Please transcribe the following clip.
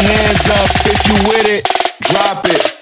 hands up if you with it. Drop it.